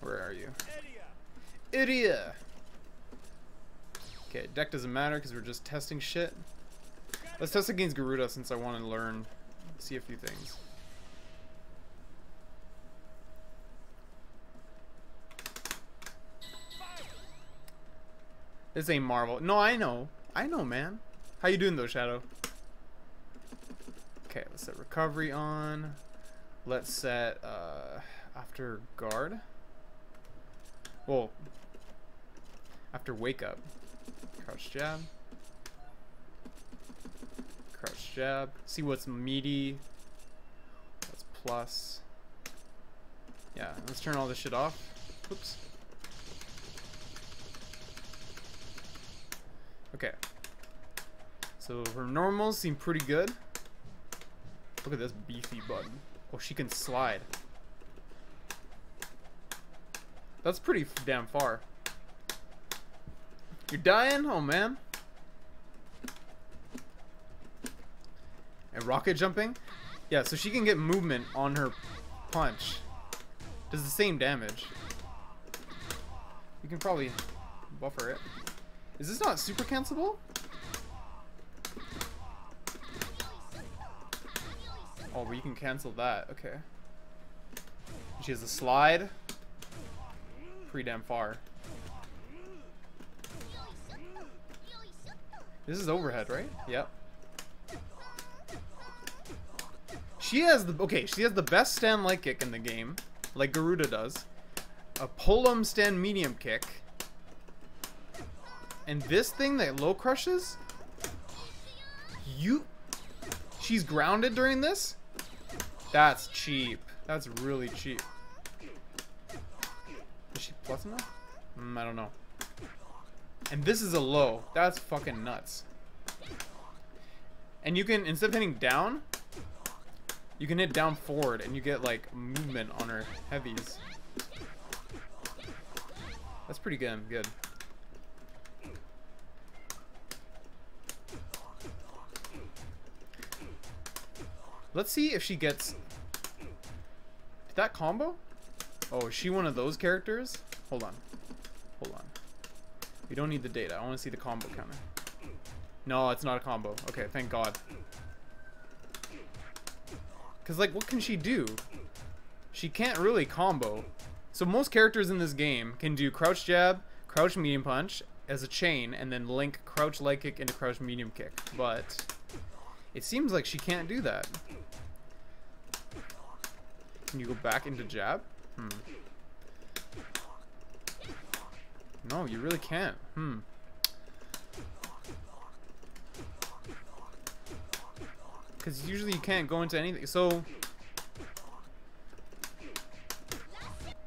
Where are you? Idia! Okay, deck doesn't matter because we're just testing shit. Let's test against Garuda since I want to learn, see a few things. This ain't Marvel. No, I know. I know, man. How you doing though, Shadow? Okay, let's set recovery on. Let's set uh, after guard. Well, after wake up. Crouch jab. Crouch jab. See what's meaty. What's plus. Yeah, let's turn all this shit off. Oops. Okay. So her normals seem pretty good. Look at this beefy button. Oh, she can slide. That's pretty damn far. You're dying? Oh, man. And rocket jumping? Yeah, so she can get movement on her punch. Does the same damage. You can probably buffer it. Is this not super cancelable? Oh, but you can cancel that. Okay. She has a slide. Pretty damn far. This is overhead, right? Yep. She has the okay. She has the best stand light kick in the game, like Garuda does. A pull stand medium kick. And this thing that low crushes, you, she's grounded during this. That's cheap. That's really cheap. Plus enough? Mm, I don't know. And this is a low. That's fucking nuts. And you can, instead of hitting down, you can hit down forward and you get like movement on her heavies. That's pretty good. Good. Let's see if she gets... Did that combo? Oh, is she one of those characters? Hold on. Hold on. We don't need the data. I want to see the combo counter. No, it's not a combo. Okay, thank God. Because, like, what can she do? She can't really combo. So most characters in this game can do crouch jab, crouch medium punch as a chain, and then link crouch light kick into crouch medium kick. But it seems like she can't do that. Can you go back into jab? Hmm. No, you really can't. Hmm. Because usually you can't go into anything. So...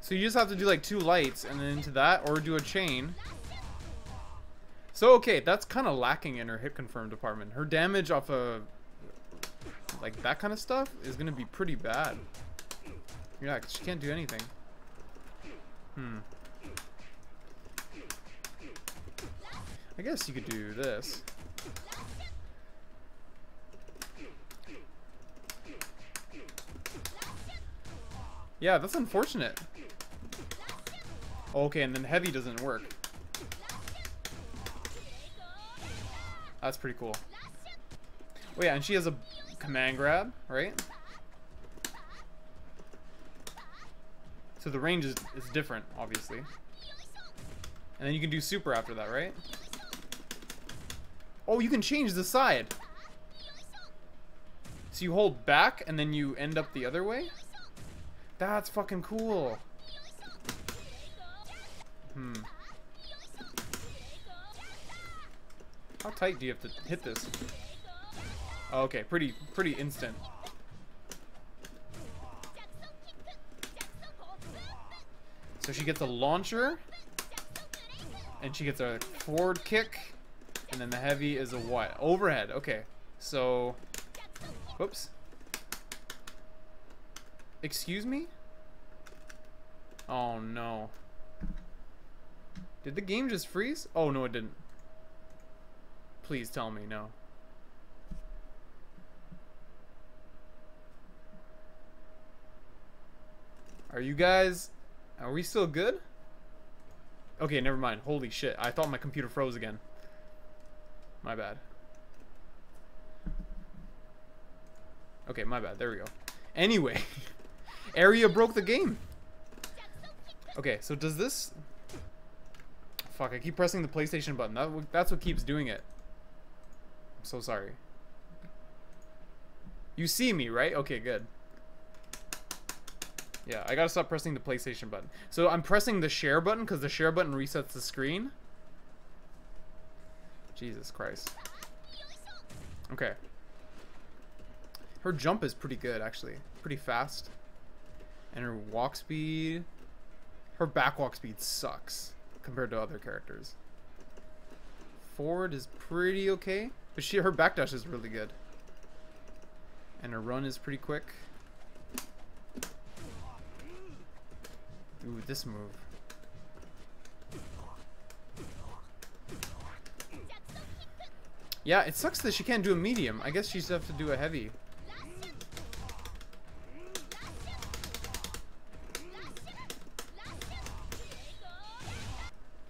So you just have to do like two lights and then into that or do a chain. So okay, that's kind of lacking in her hit confirm department. Her damage off of like that kind of stuff is going to be pretty bad. Yeah, cause she can't do anything. Hmm. I guess you could do this. Yeah, that's unfortunate. Okay, and then heavy doesn't work. That's pretty cool. Oh yeah, and she has a command grab, right? So the range is, is different, obviously. And then you can do super after that, right? Oh, you can change the side. So you hold back and then you end up the other way? That's fucking cool. Hmm. How tight do you have to hit this? Oh, okay, pretty pretty instant. So she gets a launcher, and she gets a forward kick, and then the heavy is a what? Overhead. Okay, so, whoops. Excuse me? Oh no. Did the game just freeze? Oh no, it didn't. Please tell me no. Are you guys Are we still good? Okay, never mind. Holy shit. I thought my computer froze again. My bad. Okay, my bad. There we go. Anyway. Area broke the game. Okay, so does this... Fuck, I keep pressing the PlayStation button. That, that's what keeps doing it. I'm so sorry. You see me, right? Okay, good. Yeah, I gotta stop pressing the PlayStation button. So I'm pressing the share button because the share button resets the screen. Jesus Christ. Okay. Her jump is pretty good, actually. Pretty fast. And her walk speed... Her back walk speed sucks compared to other characters. Forward is pretty okay. But she her backdash is really good. And her run is pretty quick. Ooh, this move. Yeah, it sucks that she can't do a medium. I guess she's have to do a heavy.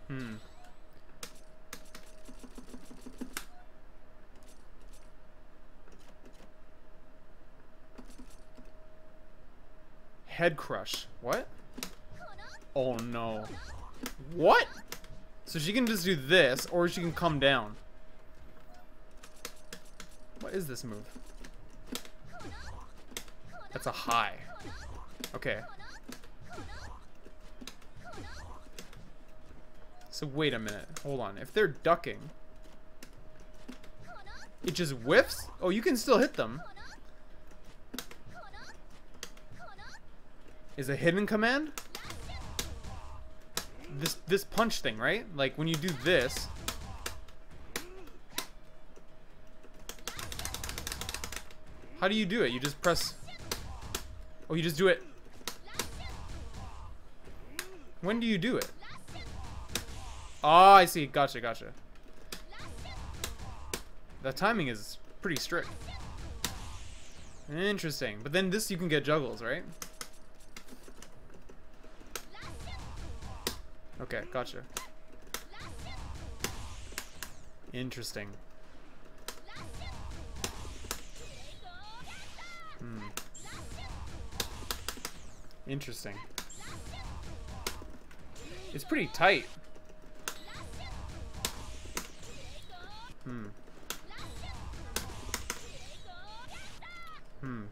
Hmm. Head crush. What? What? So she can just do this, or she can come down. What is this move? That's a high. Okay. So wait a minute. Hold on. If they're ducking... It just whiffs? Oh, you can still hit them. Is a hidden command? This this punch thing, right? Like when you do this. How do you do it? You just press... Oh, you just do it. When do you do it? Oh, I see. Gotcha, gotcha. The timing is pretty strict. Interesting. But then this you can get juggles, right? Okay, gotcha. Interesting. Hmm. Interesting. It's pretty tight. Hmm. Hmm.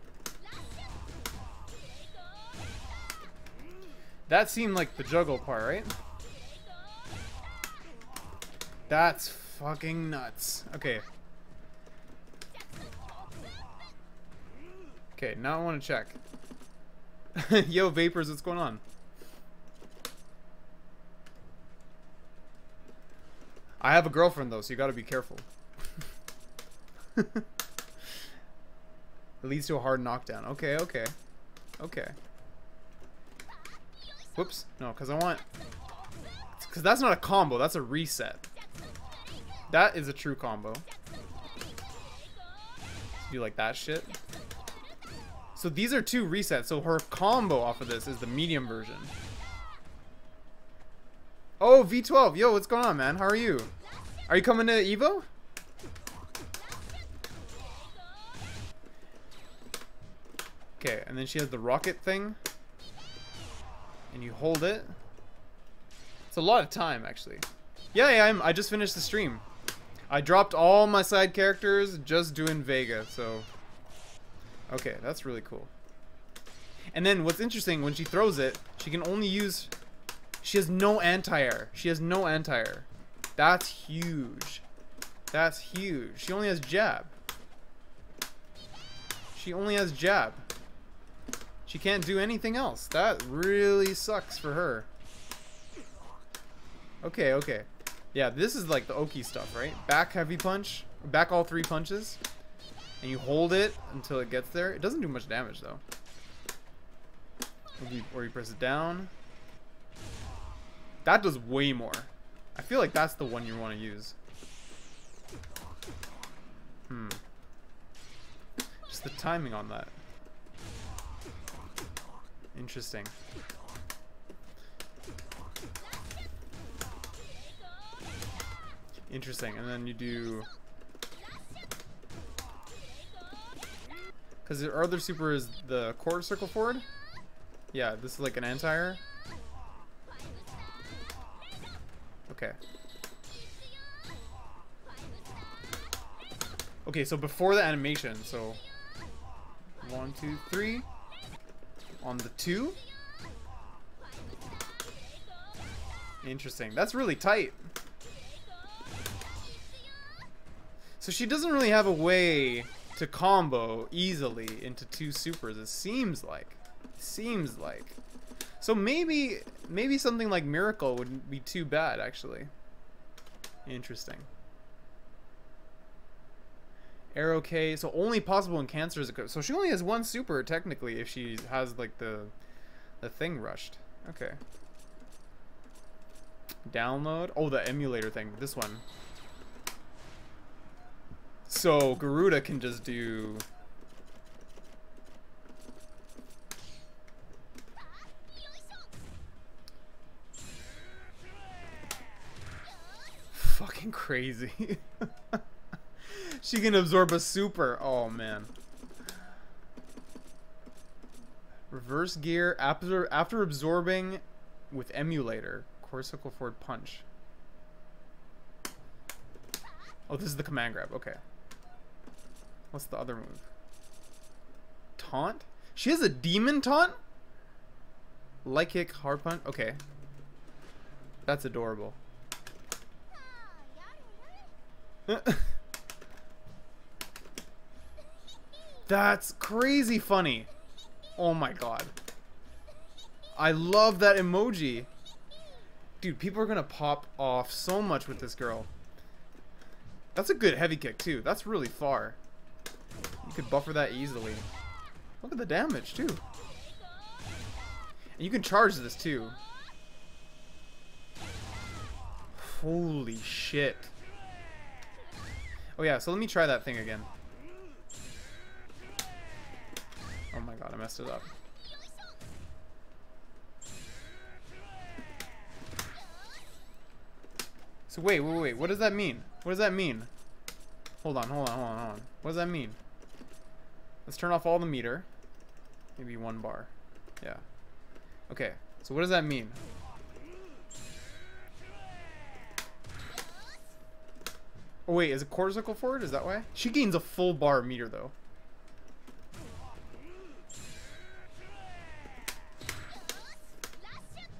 That seemed like the juggle part, right? That's fucking nuts. Okay. Okay, now I want to check. Yo, Vapors, what's going on? I have a girlfriend, though, so you gotta be careful. it leads to a hard knockdown. Okay, okay. Okay. Whoops. No, because I want... Because that's not a combo, that's a reset. That is a true combo. You like that shit? So these are two resets. So her combo off of this is the medium version. Oh, V12. Yo, what's going on, man? How are you? Are you coming to Evo? Okay, and then she has the rocket thing. And you hold it. It's a lot of time, actually. Yeah, yeah, I'm, I just finished the stream. I dropped all my side characters just doing Vega, so... Okay, that's really cool. And then what's interesting, when she throws it, she can only use... She has no anti-air. She has no anti-air. That's huge. That's huge. She only has jab. She only has jab. She can't do anything else. That really sucks for her. Okay, okay. Yeah, this is like the Oki stuff, right? Back heavy punch, back all three punches, and you hold it until it gets there. It doesn't do much damage though. Or you, or you press it down. That does way more. I feel like that's the one you want to use. Hmm. Just the timing on that. Interesting. Interesting. And then you do... Because our other super is the quarter circle forward? Yeah, this is like an anti-air. Okay. Okay, so before the animation, so... One, two, three. On the two. Interesting. That's really tight. So she doesn't really have a way to combo easily into two supers, it seems like. Seems like. So maybe maybe something like Miracle wouldn't be too bad, actually. Interesting. Arrow K, so only possible in Cancer is a So she only has one super, technically, if she has, like, the, the thing rushed. Okay. Download. Oh, the emulator thing. This one. So Garuda can just do... Fucking crazy. she can absorb a super. Oh, man. Reverse gear after, after absorbing with emulator. quarter circle forward punch. Oh, this is the command grab. Okay. What's the other move? Taunt? She has a demon taunt? Light kick, hard punch? Okay. That's adorable. That's crazy funny. Oh my god. I love that emoji. Dude, people are gonna pop off so much with this girl. That's a good heavy kick too. That's really far. You could buffer that easily. Look at the damage, too. And you can charge this, too. Holy shit. Oh yeah, so let me try that thing again. Oh my god, I messed it up. So wait, wait, wait, what does that mean? What does that mean? Hold on, hold on, hold on, hold on. What does that mean? Let's turn off all the meter. Maybe one bar. Yeah. Okay, so what does that mean? Oh wait, is it quarter circle forward? Is that why? She gains a full bar meter though.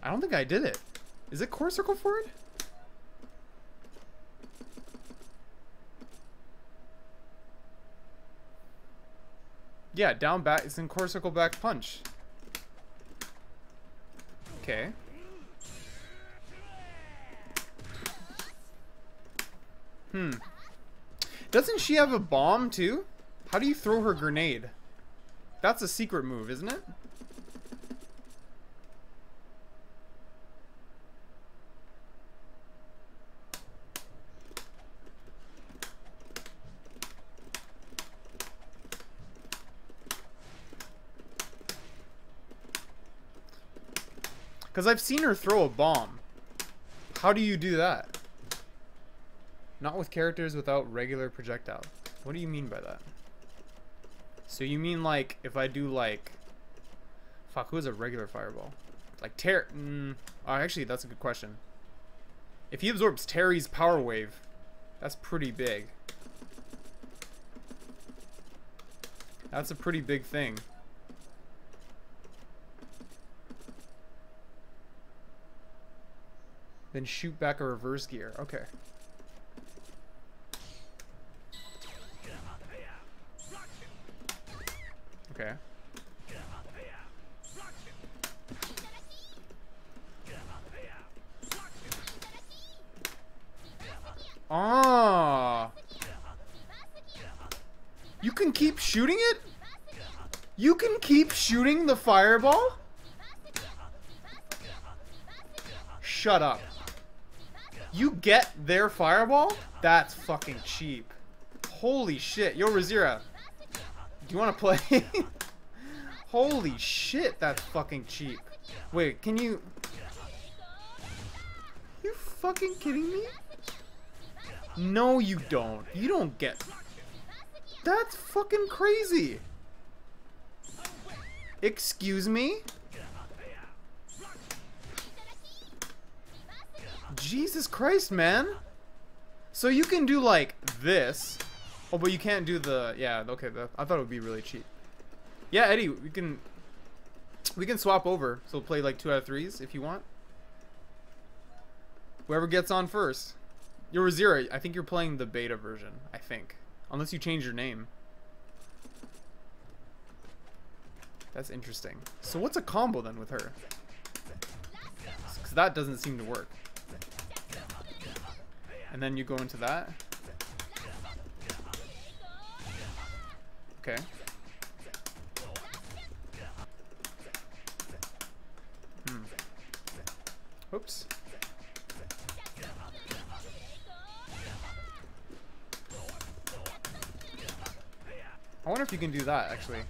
I don't think I did it. Is it quarter circle forward? Yeah, down back. It's in quarter circle back punch. Okay. Hmm. Doesn't she have a bomb too? How do you throw her grenade? That's a secret move, isn't it? Because I've seen her throw a bomb. How do you do that? Not with characters without regular projectile. What do you mean by that? So you mean like, if I do like... Fuck, who is a regular fireball? Like Ter... Mm, oh, actually, that's a good question. If he absorbs Terry's power wave, that's pretty big. That's a pretty big thing. Then shoot back a reverse gear. Okay. Okay. Ah. You can keep shooting it? You can keep shooting the fireball? Shut up. You get their fireball? That's fucking cheap. Holy shit. Yo, Razira. Do you want to play? Holy shit, that's fucking cheap. Wait, can you... You fucking kidding me? No, you don't. You don't get... That's fucking crazy. Excuse me? Jesus Christ, man. So you can do like this. Oh, but you can't do the... Yeah, okay. The, I thought it would be really cheap. Yeah, Eddie, we can... We can swap over. So play like two out of threes if you want. Whoever gets on first. You're Zero. I think you're playing the beta version. I think. Unless you change your name. That's interesting. So what's a combo then with her? Because that doesn't seem to work. And then you go into that. Okay. Hmm. Oops. I wonder if you can do that, actually.